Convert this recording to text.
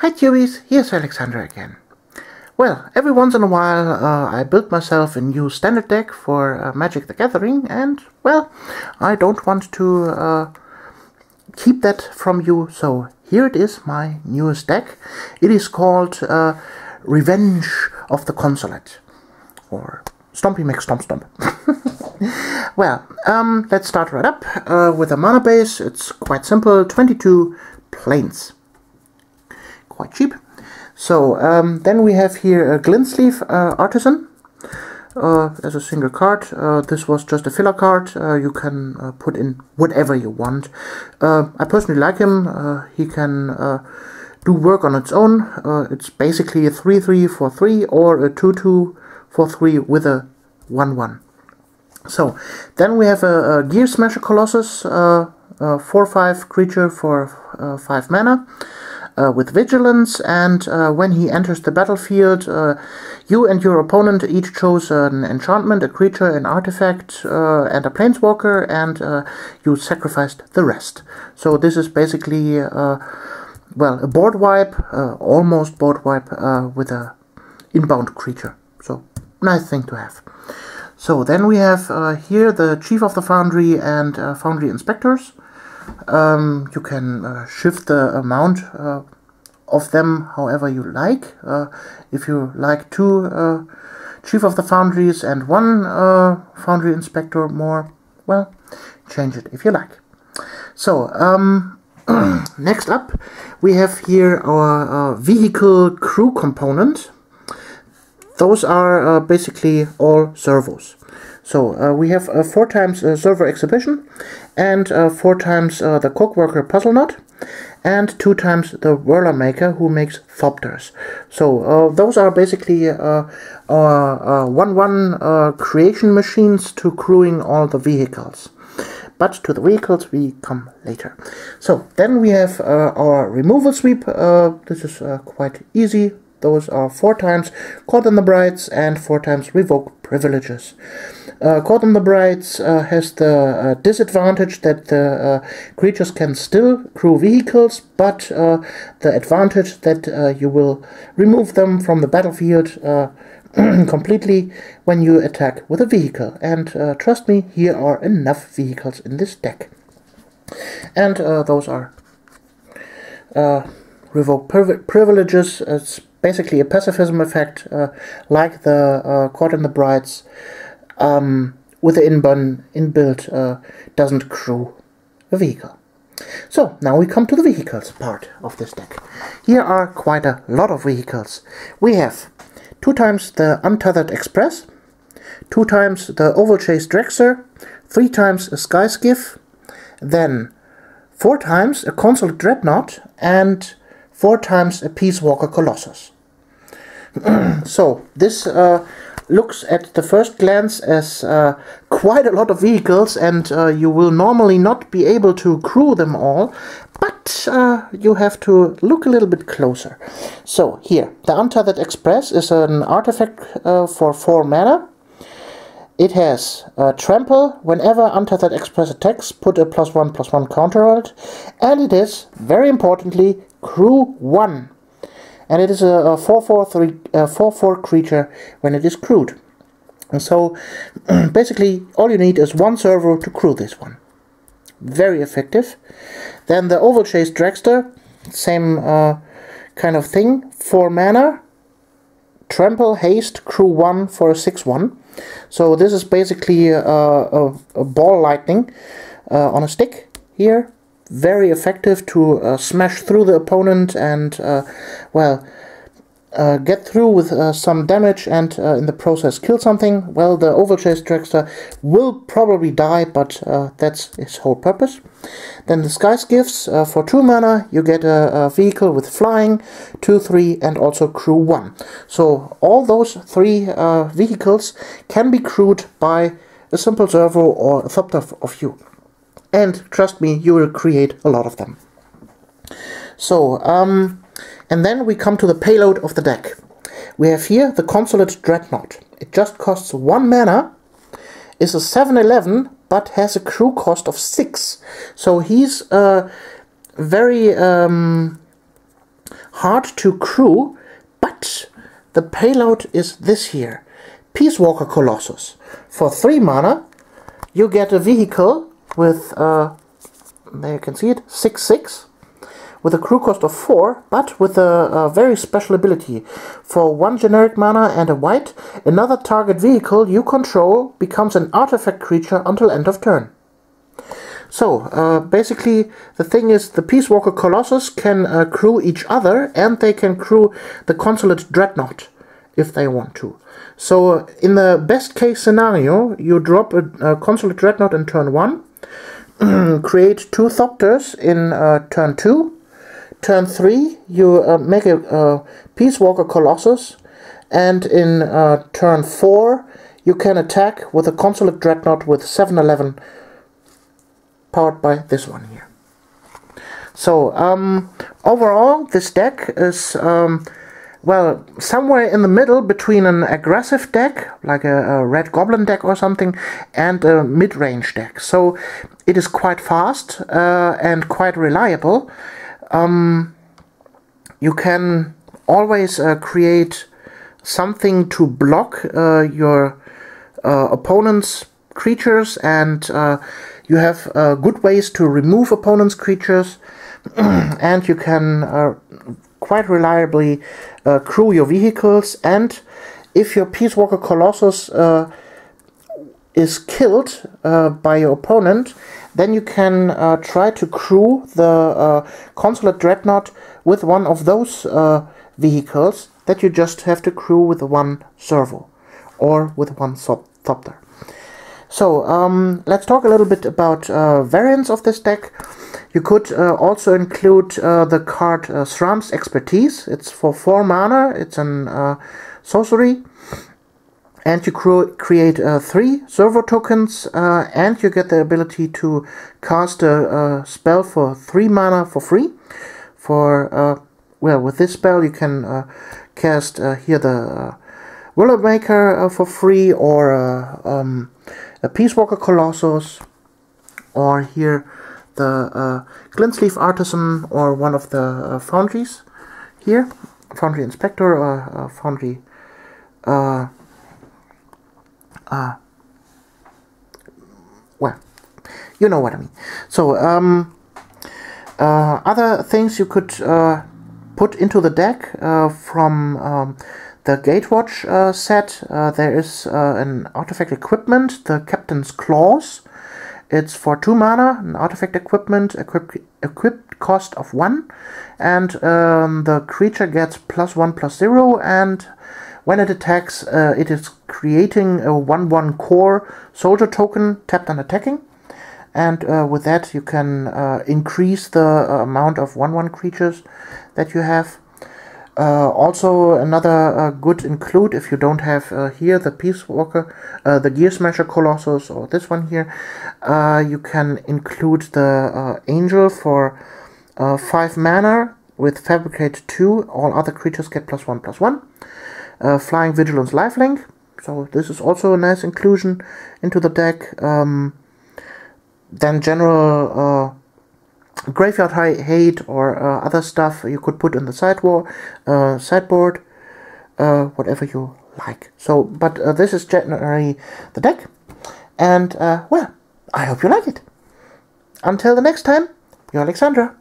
Hi Tubies, here's Alexander again. Well, every once in a while uh, I build myself a new standard deck for uh, Magic the Gathering and, well, I don't want to uh, keep that from you, so here it is, my newest deck. It is called uh, Revenge of the Consulate, or Stompy McStomp Stomp. Stomp. well, um, let's start right up uh, with a mana base. It's quite simple, 22 plains. Quite cheap. So, um, then we have here a Glintsleeve uh, Artisan. Uh, as a single card. Uh, this was just a filler card. Uh, you can uh, put in whatever you want. Uh, I personally like him. Uh, he can do work on its own. it's basically a 3-3 for 3 or a 2-2 for 3 with a 1-1. So, then we have a, a Gear Smasher Colossus, 4-5 creature for 5 mana. Uh, with vigilance, and uh, when he enters the battlefield, uh, you and your opponent each chose an enchantment, a creature, an artifact, and a planeswalker, and you sacrificed the rest. So this is basically, well, a board wipe, almost board wipe with a inbound creature. So nice thing to have. So then we have uh, here the Chief of the Foundry and uh, Foundry Inspectors. Um, you can uh, shift the amount uh, of them however you like. Uh, if you like two uh, Chief of the Foundries and one Foundry Inspector more, well, change it if you like. So, um, next up, we have here our vehicle crew component. Those are basically all servos. So uh, we have uh, four times uh, servo exhibition and uh, four times uh, the Cogworker's Puzzleknot and two times the Whirlermaker who makes Thopters. So uh, those are basically one-one creation machines to crewing all the vehicles. But to the vehicles we come later. So then we have our removal sweep. this is quite easy. Those are four times Caught in the Brights and four times Revoke Privileges. Uh, Caught in the Brights uh, has the uh, disadvantage that the uh, creatures can still crew vehicles, but uh, the advantage that uh, you will remove them from the battlefield completely when you attack with a vehicle. And trust me, here are enough vehicles in this deck. And those are revoke privileges. It's basically a pacifism effect, like the Caught in the Brights, um, with the inbun inbuilt uh, doesn't crew a vehicle. So now we come to the vehicles part of this deck. Here are quite a lot of vehicles. We have two times the Untethered Express, two times the Ovalchase Dragster, three times a Sky Skiff, then four times a Consulate Dreadnought, and four times a Peacewalker Colossus. so this uh, looks at the first glance as uh, quite a lot of vehicles and uh, you will normally not be able to crew them all but uh, you have to look a little bit closer. So here, the Untethered Express is an artifact uh, for 4 mana. It has Trample, whenever Untethered Express attacks, put a plus 1 plus 1 counter on it. And it is, very importantly, crew 1. And it is a 4-4-3 4-4 creature when it is crewed. And so, basically, all you need is one servo to crew this one. Very effective. Then the Ovalchase Dragster, same uh, kind of thing. 4 mana, Trample, Haste, Crew 1 for a 6-1. So this is basically a, a, a ball lightning uh, on a stick here very effective to uh, smash through the opponent and, uh, well, uh, get through with uh, some damage and uh, in the process kill something, well, the Ovalchase Dragster will probably die, but uh, that's its whole purpose. Then the Sky Skiffs, for 2 mana, you get a, a, vehicle with flying, 2, 3, and also crew 1. So all those three vehicles can be crewed by a simple servo or a thopter of you. And trust me, you will create a lot of them. So, um, and then we come to the payload of the deck. We have here the Consulate Dreadnought. It just costs 1 mana, is a 7-11, but has a crew cost of 6. So he's uh, very um, hard to crew, but the payload is this here. Peacewalker Colossus. For 3 mana, you get a vehicle with, uh, there you can see it, 6-6, with a crew cost of 4, but with a, a, very special ability. For 1 generic mana and a white, another target vehicle you control becomes an artifact creature until end of turn. So, uh, basically, the thing is, the Peacewalker Colossus can uh, crew each other, and they can crew the Consulate Dreadnought, if they want to. So, in the best case scenario, you drop a, a Consulate Dreadnought in turn 1, create two Thopters in uh, turn 2, turn 3, you uh, make a, a Peacewalker Colossus, and in uh, turn 4, you can attack with a Consulate Dreadnought with 711 powered by this one here. So, um, overall, this deck is, um, well, somewhere in the middle between an aggressive deck, like a, a Red Goblin deck or something, and a mid-range deck. So, it is quite fast uh, and quite reliable. Um, you can always uh, create something to block uh, your uh, opponent's creatures and uh, you have uh, good ways to remove opponent's creatures, and you can quite reliably uh, crew your vehicles. And if your Peacewalker Colossus uh, is killed uh, by your opponent, then you can uh, try to crew the Consulate Dreadnought with one of those vehicles that you just have to crew with one servo or with one thopter. So um, let's talk a little bit about uh, variants of this deck. You could uh, also include uh, the card uh, Sram's Expertise. It's for 4 mana, it's an uh, sorcery. And you create uh, 3 servo tokens, and you get the ability to cast a, a spell for 3 mana for free. For, well, with this spell you can cast here the Whirlermaker for free, or um, a Peacewalker Colossus, or here the uh, Glintsleeve Artisan, or one of the uh, foundries here, Foundry Inspector, or uh, Foundry. Uh, uh, well, you know what I mean. So, um, uh, other things you could uh, put into the deck uh, from um, the Gatewatch uh, set, uh, there is uh, an artifact equipment, the Captain's Claws. It's for 2 mana, an artifact equipment, equip equipped cost of 1, and um, the creature gets plus 1 plus 0, and when it attacks, uh, it is creating a 1 1 Kor soldier token tapped and attacking. And uh, with that, you can uh, increase the amount of 1 1 creatures that you have. Uh, also, another uh, good include if you don't have uh, here the Peacewalker, uh, the Gear Smasher Colossus, or this one here, uh, you can include the uh, Angel for 5 mana with Fabricate 2. All other creatures get plus 1 plus 1. Flying Vigilance Lifelink. So, this is also a nice inclusion into the deck. Um, then, general graveyard hate or uh, other stuff you could put in the sideboard, uh, sideboard, uh, whatever you like. So, but uh, this is generally the deck, and uh, well, I hope you like it. Until the next time, you're Alexandra.